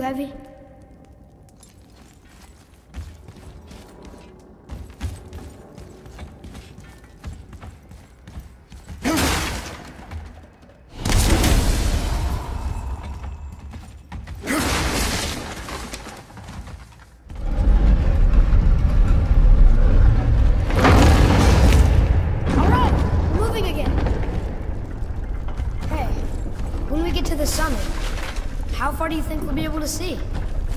heavy. We'll be able to see?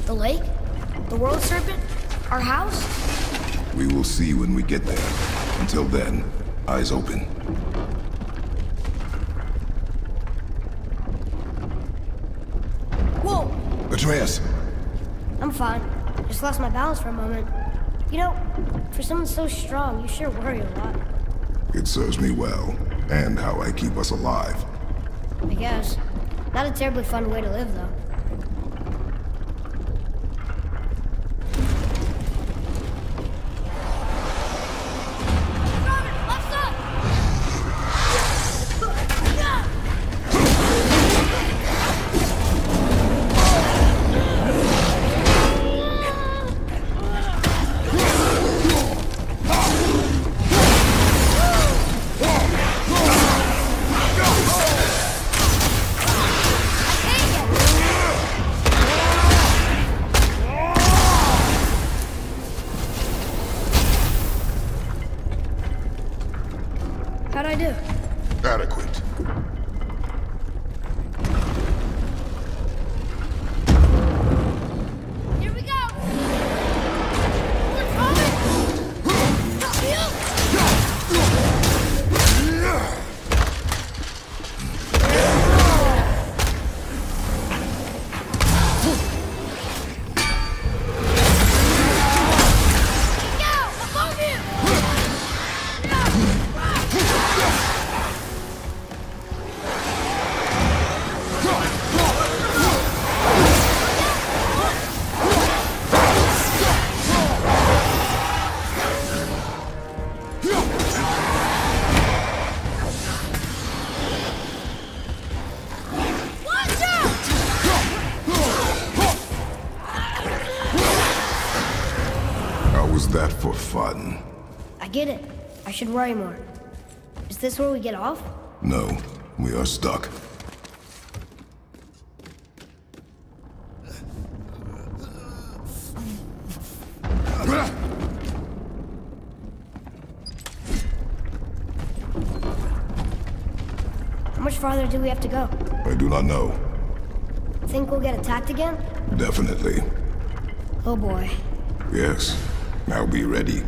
The lake? The world serpent? Our house? We will see when we get there. Until then, eyes open. Whoa! Atreus! I'm fine. Just lost my balance for a moment. You know, for someone so strong, you sure worry a lot. It serves me well, and how I keep us alive. I guess. Not a terribly fun way to live, though. Should worry more. Is this where we get off? No, we are stuck. How much farther do we have to go? I do not know. Think we'll get attacked again? Definitely. Oh boy. Yes. Now be ready.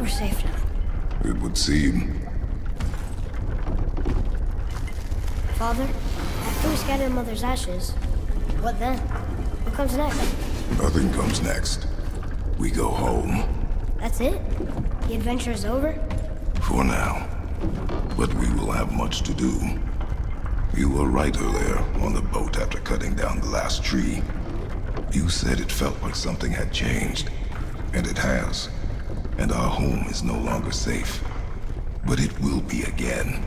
We're safe now. It would seem. Father, after we scatter Mother's ashes, what then? What comes next? Nothing comes next. We go home. That's it? The adventure is over? For now. But we will have much to do. You were right earlier on the boat after cutting down the last tree. You said it felt like something had changed. And it has. And our home is no longer safe. But it will be again.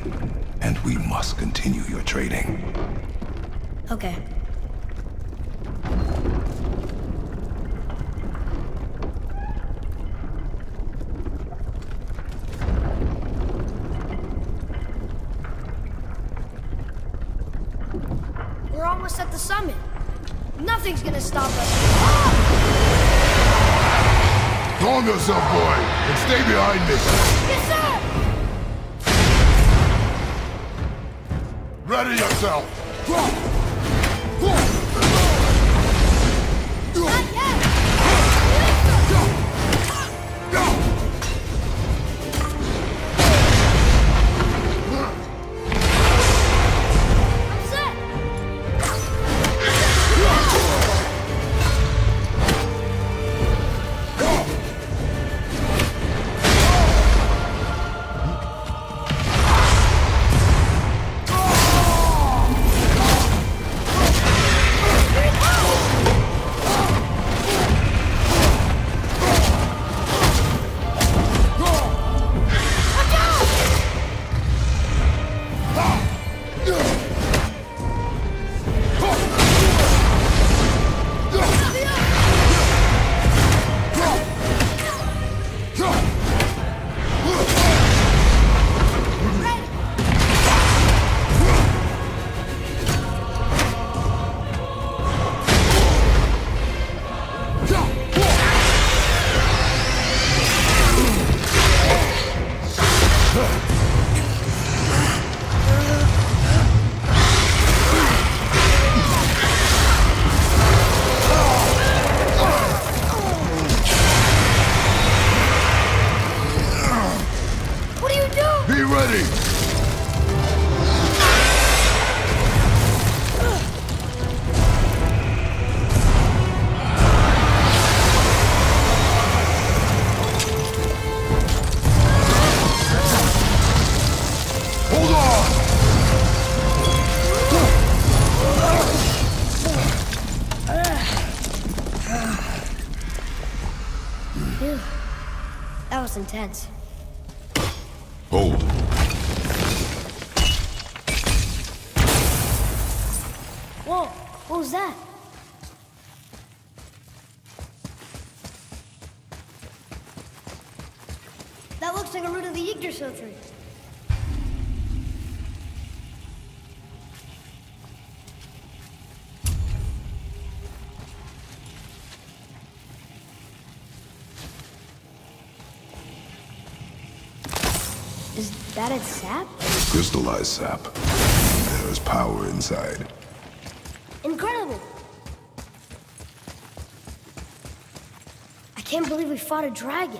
And we must continue your training. Okay. We're almost at the summit. Nothing's gonna stop us. Calm yourself, boy, and stay behind me. Yes, sir! Ready yourself. That its sap? Crystallized sap. There is power inside. Incredible! I can't believe we fought a dragon.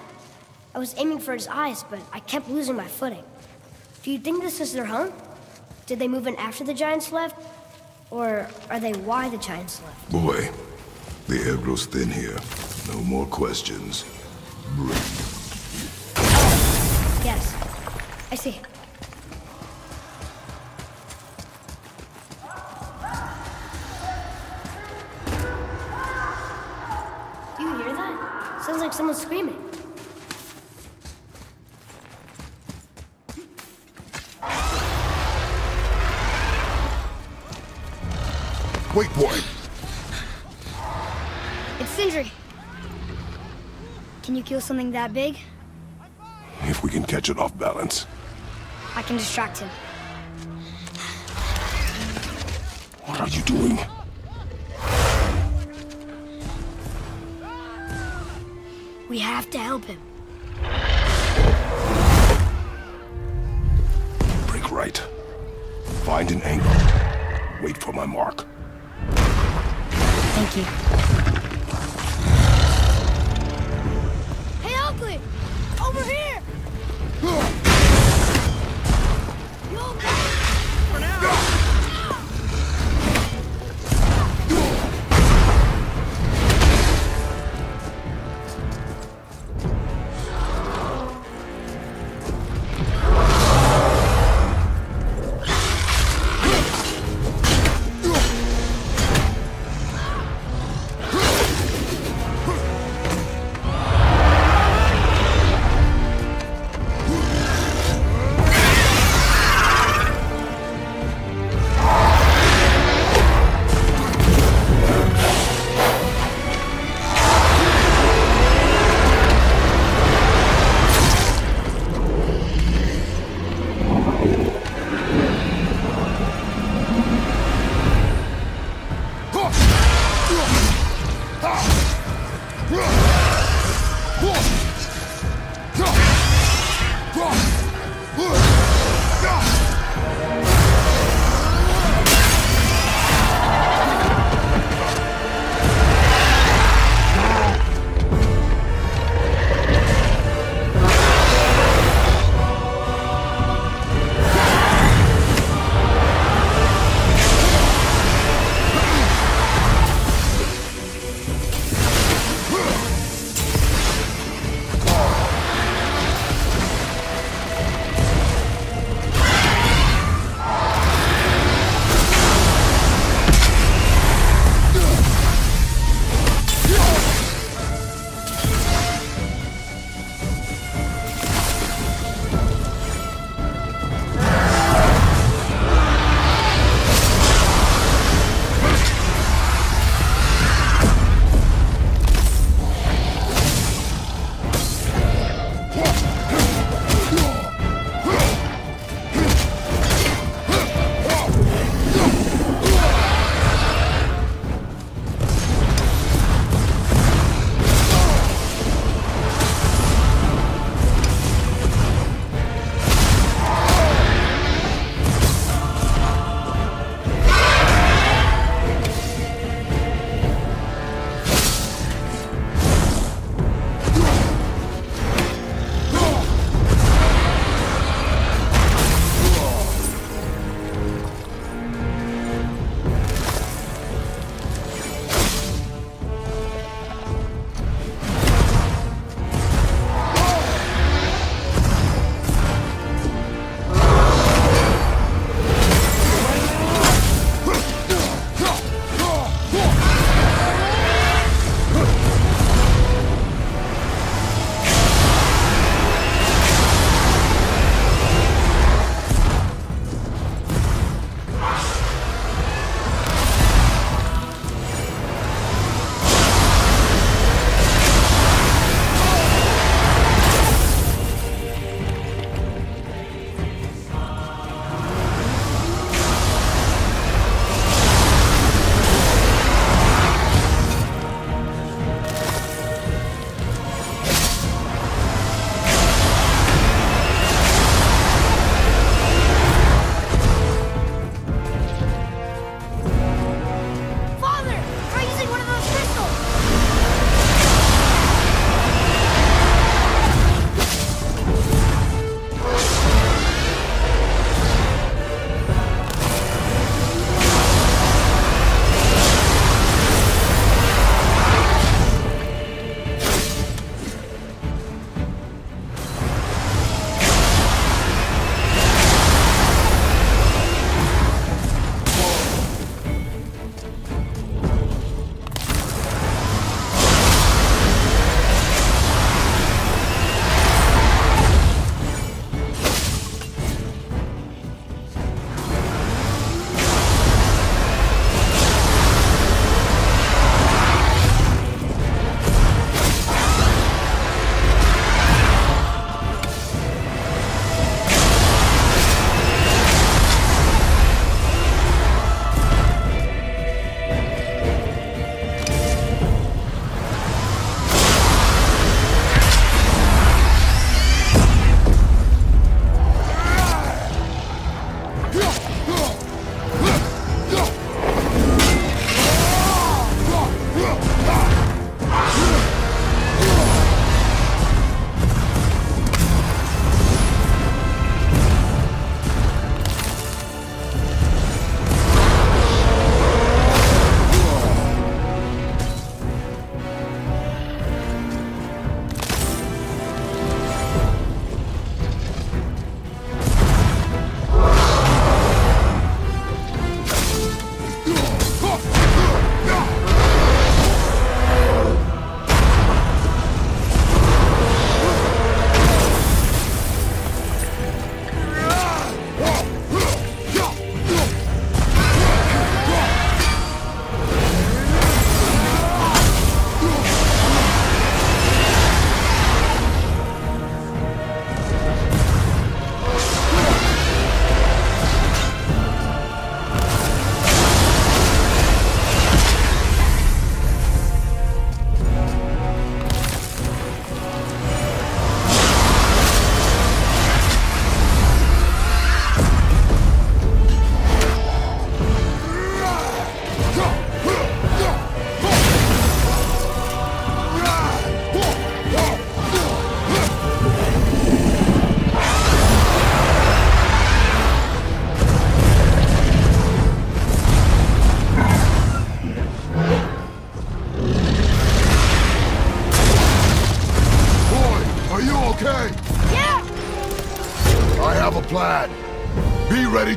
I was aiming for his eyes, but I kept losing my footing. Do you think this is their home? Did they move in after the giants left? Or are they why the giants left? Boy, the air grows thin here. No more questions. Breathe. Yes. I see. Do you hear that? Sounds like someone screaming. Wait, boy. It's Sindri. Can you kill something that big? If we can catch it off balance. I can distract him. What are you doing? We have to help him. Break right. Find an angle. Wait for my mark. Thank you.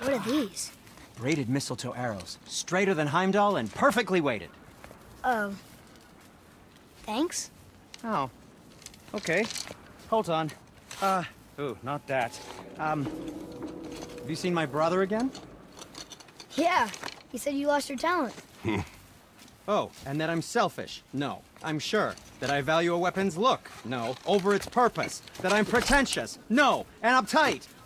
What are these? Braided mistletoe arrows, straighter than Heimdall and perfectly weighted. Oh. Thanks? Oh. Okay. Hold on. Uh, ooh, not that. Um, have you seen my brother again? Yeah, he said you lost your talent. Oh, and that I'm selfish? No, I'm sure. That I value a weapon's look? No. Over its purpose? That I'm pretentious? No. And uptight?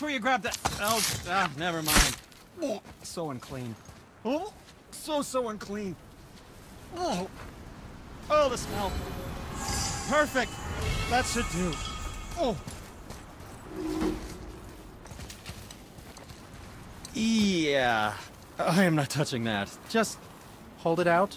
Watch where you grab that. Oh, ah, never mind. Oh, so unclean. Oh, so, so unclean. Oh, oh, the smell. Perfect. That should do. Oh. Yeah. I am not touching that. Just hold it out.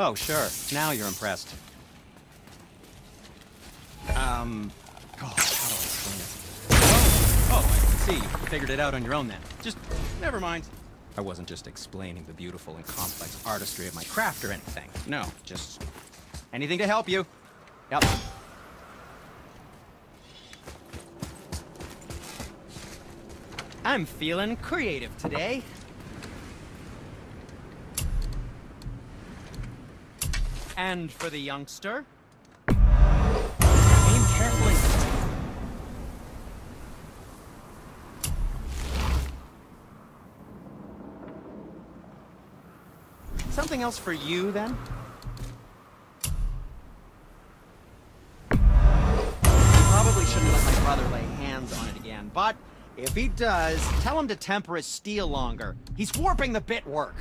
Oh, sure. Now you're impressed. Um... Oh? Oh, oh, I see. You figured it out on your own then. Just, never mind. I wasn't just explaining the beautiful and complex artistry of my craft or anything. No, just anything to help you. Yep. I'm feeling creative today. And for the youngster, aim carefully. Something else for you, then? Probably shouldn't let my brother lay hands on it again, but if he does, tell him to temper his steel longer. He's warping the bit work.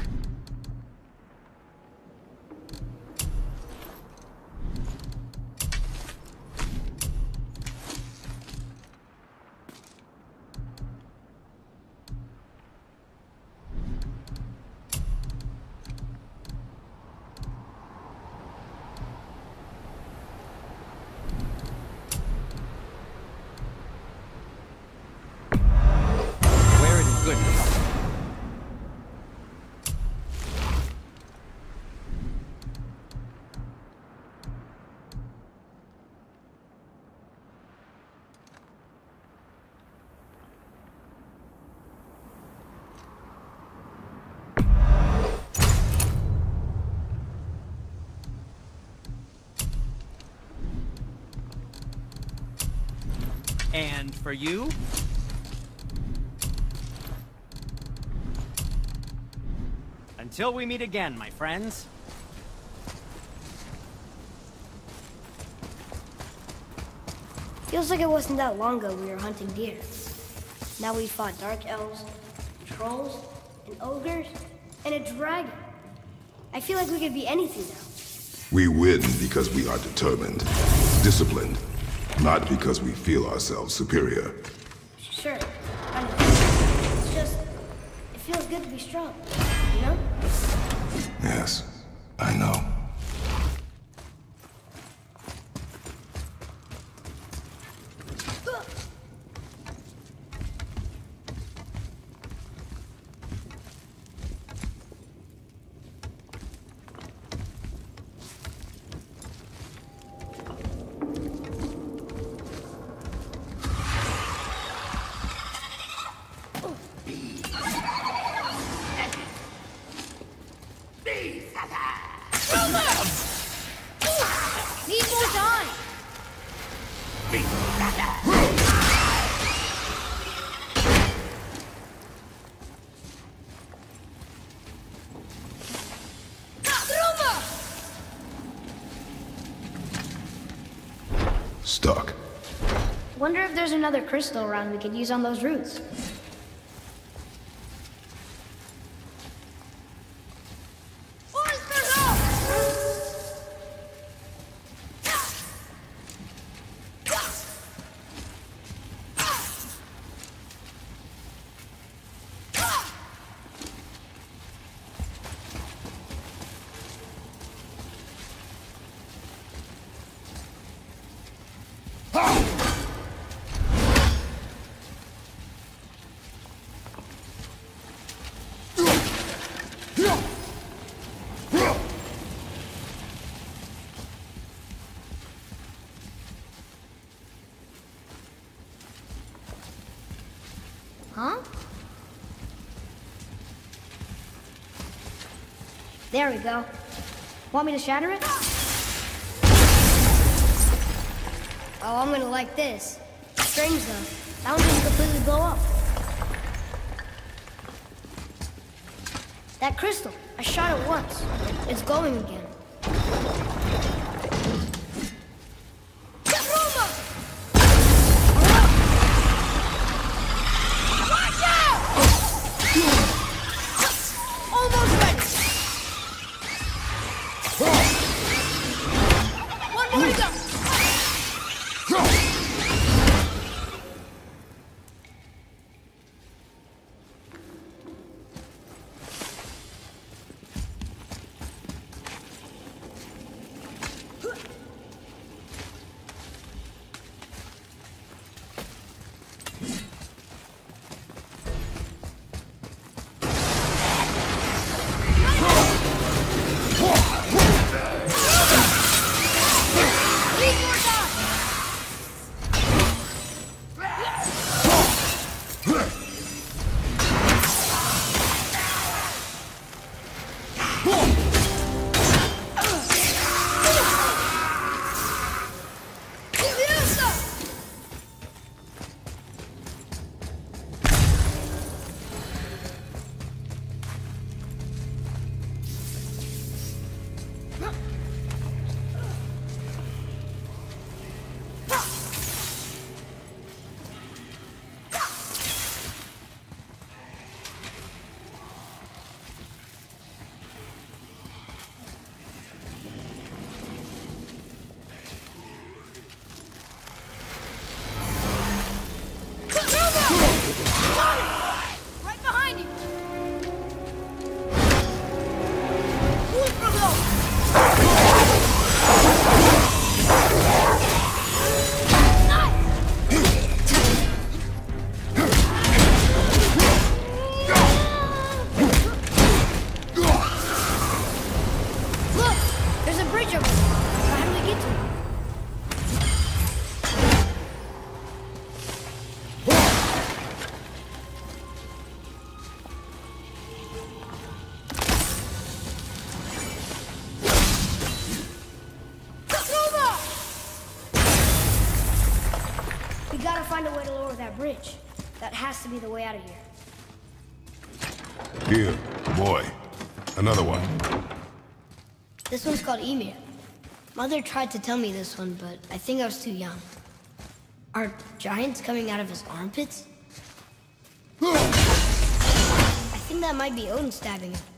And for you, Until we meet again, my friends. Feels like it wasn't that long ago we were hunting deer. Now we fought dark elves, trolls, and ogres, and a dragon. I feel like we could be anything now. We win because we are determined, disciplined, not because we feel ourselves superior. Sure. I know. It's just, it feels good to be strong, you know? Yes, I know. Wonder if there's another crystal around we could use on those roots. There we go. Want me to shatter it? Oh, I'm gonna like this. Strange though. That one didn't completely blow up. That crystal, I shot it once. It's glowing again. Mother tried to tell me this one, but I think I was too young. Are giants coming out of his armpits? I think that might be Odin stabbing him.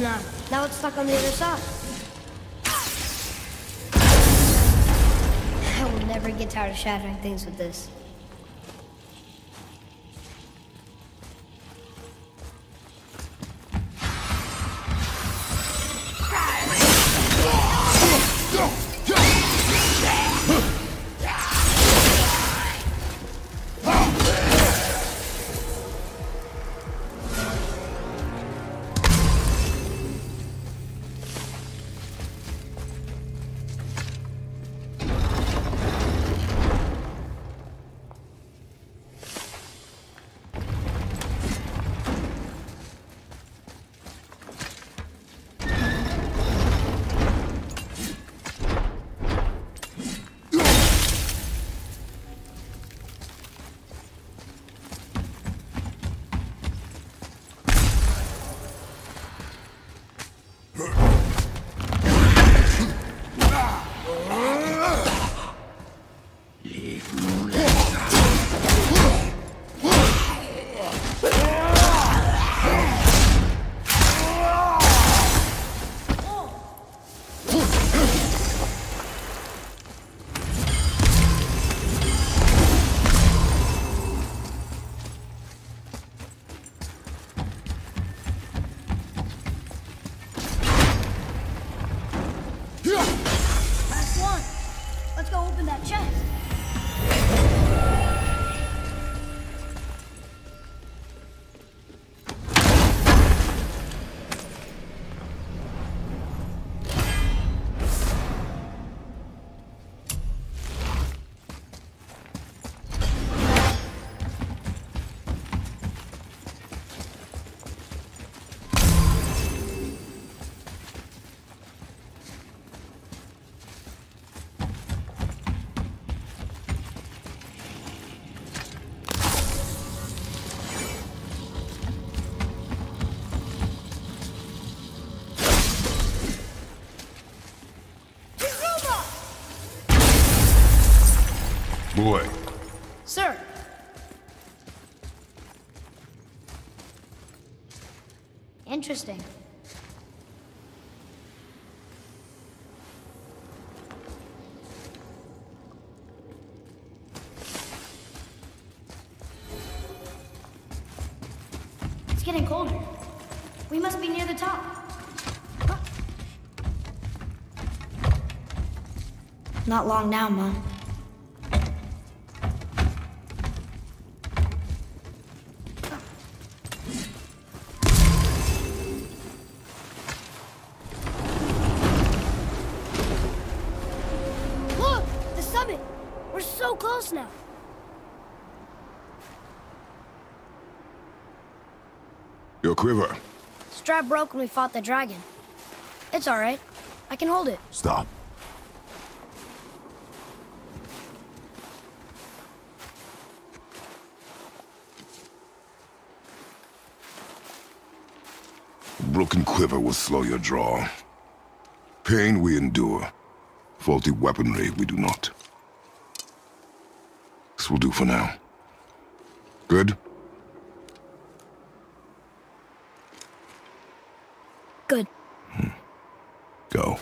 Not. Now it's stuck on the other side. I will never get tired of shattering things with this. Interesting. It's getting colder. We must be near the top. Not long now, Mom. Quiver. Strap broke when we fought the dragon. It's alright. I can hold it. Stop. Broken quiver will slow your draw. Pain we endure. Faulty weaponry we do not. This will do for now. Good. Go.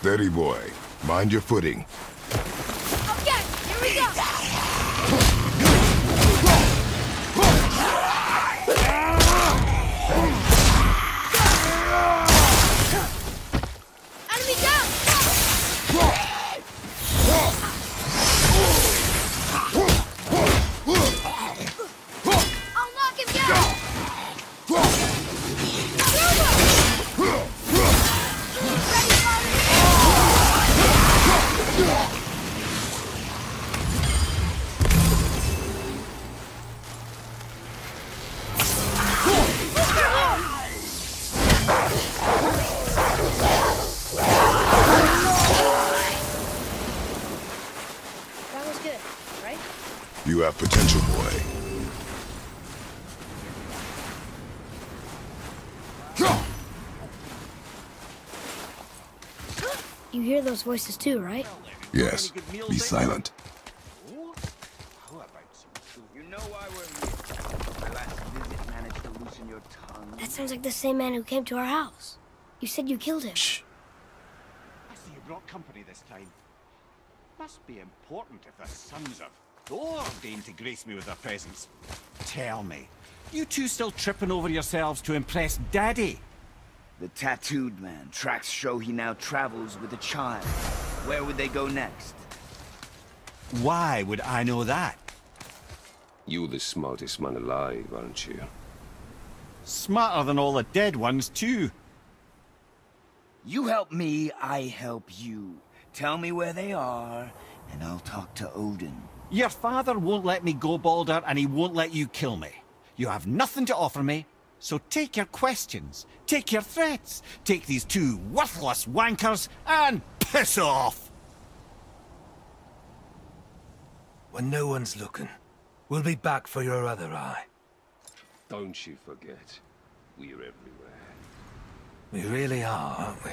Steady, boy. Mind your footing. Hear those voices too, right? Yes, be silent. You know why we're here. Last visit managed to loosen your tongue. That sounds like the same man who came to our house. You said you killed him. Shh. I see you brought company this time. Must be important if the sons of Thor deign to grace me with their presence. Tell me, you two still tripping over yourselves to impress Daddy? The tattooed man. Tracks show he now travels with a child. Where would they go next? Why would I know that? You're the smartest man alive, aren't you? Smarter than all the dead ones, too. You help me, I help you. Tell me where they are, and I'll talk to Odin. Your father won't let me go, Baldur, and he won't let you kill me. You have nothing to offer me, so take your questions, take your threats, take these two worthless wankers, and piss off! When no one's looking, we'll be back for your other eye. Don't you forget, we're everywhere. We really are, aren't we?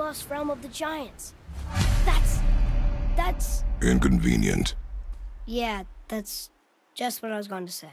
Long-lost realm of the Giants. That's... that's... Inconvenient. Yeah, that's just what I was going to say.